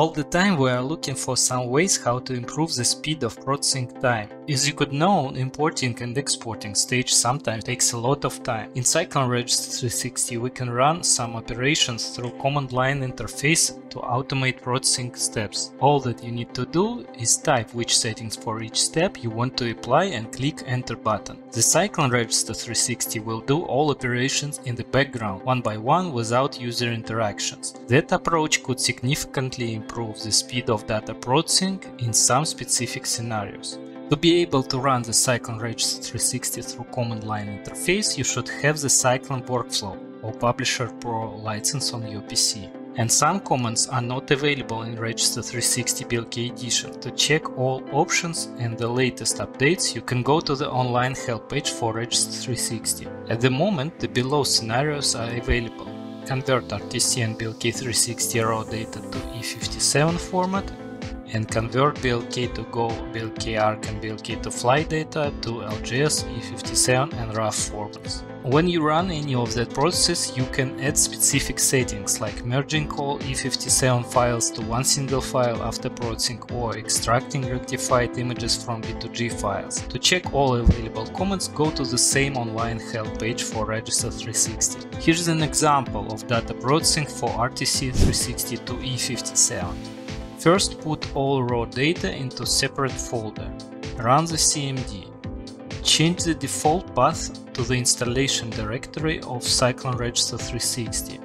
All the time we are looking for some ways how to improve the speed of processing time. As you could know, importing and exporting stage sometimes takes a lot of time. In Cyclone Register 360 we can run some operations through command line interface to automate processing steps. All that you need to do is type which settings for each step you want to apply and click enter button. The Cyclone Register 360 will do all operations in the background one by one without user interactions. That approach could significantly improve the speed of data processing in some specific scenarios. To be able to run the Cyclone Register 360 through command line interface, you should have the Cyclone workflow or Publisher Pro license on your PC. And some commands are not available in Register 360 BLK edition. To check all options and the latest updates, you can go to the online help page for Register 360. At the moment, the below scenarios are available. Convert RTC and BLK 360 raw data to E57 format and convert BLK2Go, BLK Arc and BLK2Fly data to LGS, E57 and RAW formats. When you run any of that processes, you can add specific settings like merging all E57 files to one single file after processing or extracting rectified images from B2G files. To check all available commands, go to the same online help page for Register 360. Here's an example of data processing for RTC 360 to E57. First put all raw data into separate folder. Run the CMD. Change the default path to the installation directory of Cyclone Register 360.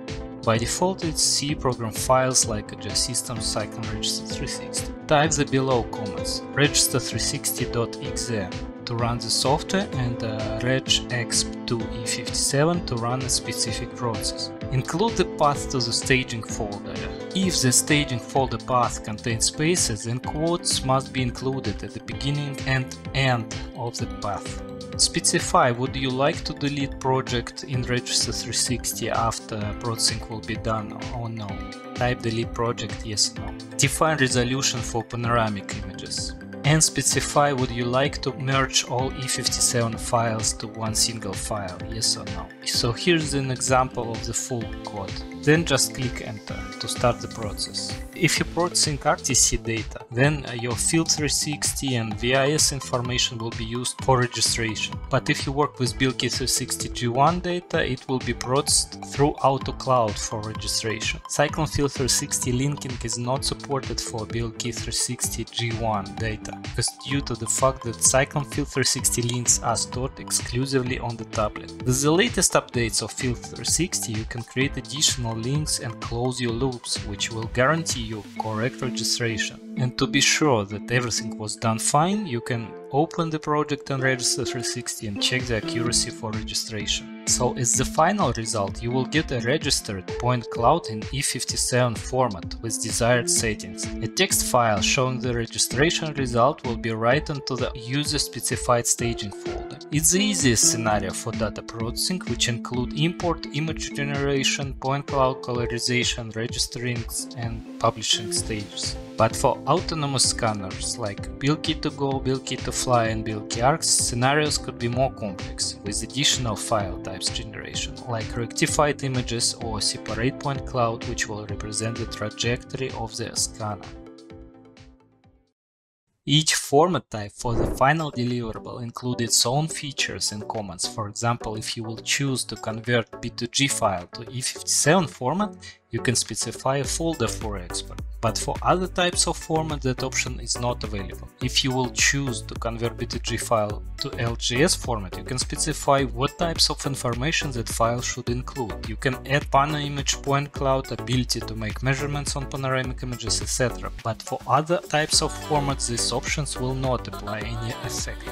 By default it's C program files Leica Geosystems Cyclone Register 360. Type the below commands register360.exe to run the software and uh, regexp2e57 to run a specific process. Include the path to the staging folder. If the staging folder path contains spaces, then quotes must be included at the beginning and end of the path. Specify would you like to delete project in Register 360 after processing will be done or no. Type delete project yes or no. Define resolution for panoramic images and specify would you like to merge all E57 files to one single file, yes or no. So here's an example of the full code. Then just click enter to start the process. If you're processing RTC data, then uh, your Field 360 and VIS information will be used for registration. But if you work with BLK 360 G1 data, it will be processed through AutoCloud for registration. Cyclone Field 360 linking is not supported for BLK 360 G1 data, because due to the fact that Cyclone Field 360 links are stored exclusively on the tablet. With the latest updates of Field 360, you can create additional links and close your loops, which will guarantee you correct registration. And to be sure that everything was done fine, you can open the project on Register 360 and check the accuracy for registration. So as the final result, you will get a registered point cloud in E57 format with desired settings. A text file showing the registration result will be written to the user-specified staging folder. It's the easiest scenario for data processing, which include import, image generation, point cloud colorization, registerings, and publishing stages. But for autonomous scanners like BLK2Go, BLK2Fly and BLK-ARC, scenarios could be more complex, with additional file types generation, like rectified images or separate point cloud which will represent the trajectory of the scanner. Each format type for the final deliverable includes its own features and commands. For example, if you will choose to convert B2G file to E57 format, you can specify a folder for export. But for other types of format, that option is not available. If you will choose to convert B2G file to LGS format, you can specify what types of information that file should include. You can add Pano image point cloud, ability to make measurements on panoramic images, etc. But for other types of formats, these options will not apply any effect.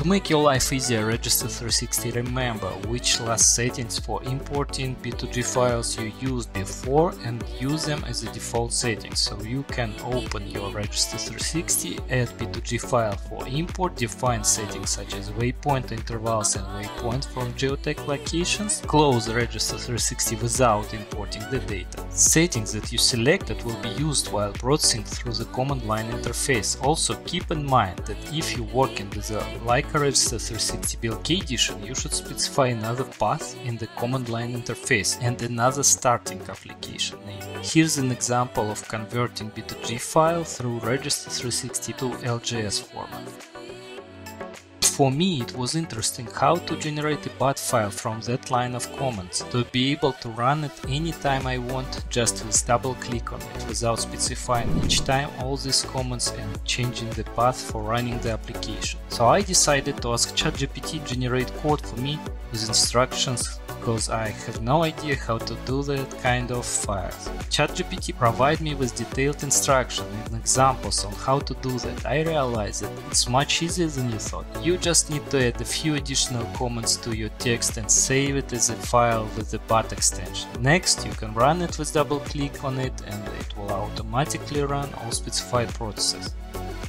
To make your life easier, Register 360 remember which last settings for importing B2G files you used before and use them as the default settings. So you can open your Register 360, add B2G file for import, define settings such as waypoint intervals and waypoint from geotag locations, close Register 360 without importing the data. Settings that you selected will be used while processing through the command line interface. Also keep in mind that if you're working with a like a Register 360 BLK edition, you should specify another path in the command line interface and another starting application name. Here's an example of converting B2G file through Register 360 to LGS format. For me, it was interesting how to generate a BAT file from that line of commands, to be able to run it anytime I want just with double click on it without specifying each time all these commands and changing the path for running the application. So I decided to ask ChatGPT generate code for me with instructions because I have no idea how to do that kind of files. ChatGPT provide me with detailed instruction and examples on how to do that. I realized that it's much easier than you thought. You just need to add a few additional comments to your text and save it as a file with the BAT extension. Next, you can run it with double click on it and it will automatically run all specified processes.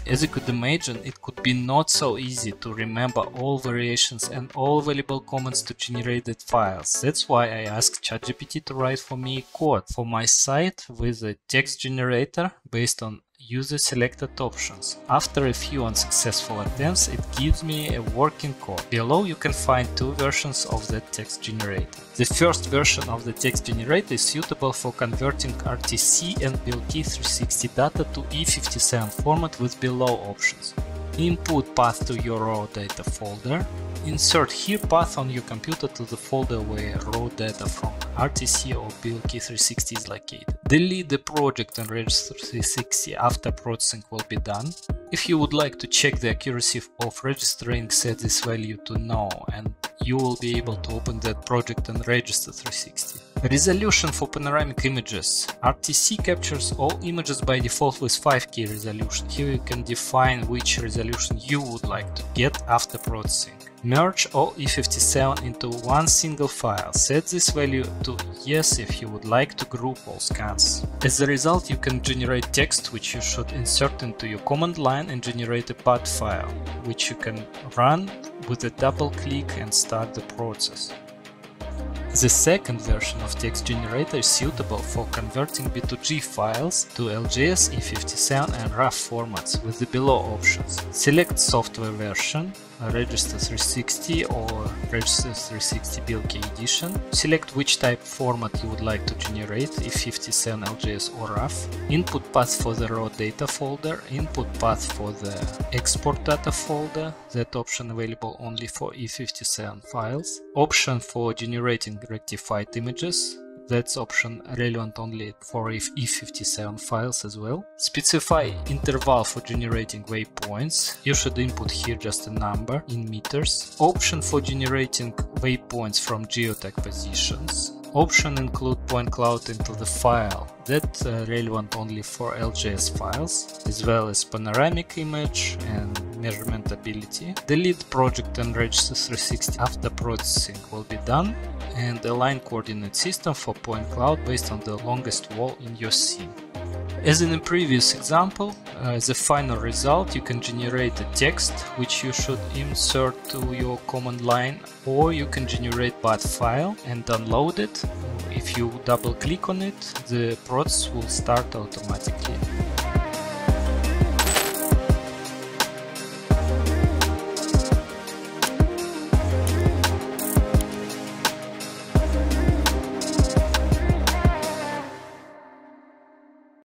As you could imagine, it could be not so easy to remember all variations and all available comments to generated files. That's why I asked ChatGPT to write for me code for my site with a text generator based on user selected options. After a few unsuccessful attempts, it gives me a working code. Below you can find two versions of the text generator. The first version of the text generator is suitable for converting RTC and BLK360 data to E57 format with below options. Input path to your raw data folder, Insert here path on your computer to the folder where raw data from RTC or BLK360 is located. Delete the project and register 360 after processing will be done. If you would like to check the accuracy of registering, set this value to no and you will be able to open that project and register 360. Resolution for panoramic images. RTC captures all images by default with 5K resolution. Here you can define which resolution you would like to get after processing. Merge all E57 into one single file. Set this value to yes if you would like to group all scans. As a result, you can generate text which you should insert into your command line and generate a BAT file, which you can run with a double click and start the process. The second version of text generator is suitable for converting B2G files to LGS, E57 and RAW formats with the below options. Select software version, Register 360 or Register 360 BLK edition. Select which type format you would like to generate, E57, LGS or RAW. Input path for the raw data folder, input path for the export data folder, that option available only for E57 files. Option for generating rectified images, that's option relevant only for E57 files as well. Specify interval for generating waypoints. You should input here just a number in meters. Option for generating waypoints from geotag positions. Option include point cloud into the file. That uh, relevant only for LGS files, as well as panoramic image and measurement ability. Delete project and register 360 after processing will be done and align coordinate system for point cloud based on the longest wall in your scene. As in the previous example, uh, as a final result you can generate a text which you should insert to your command line or you can generate BAT file and download it. If you double click on it, the process will start automatically.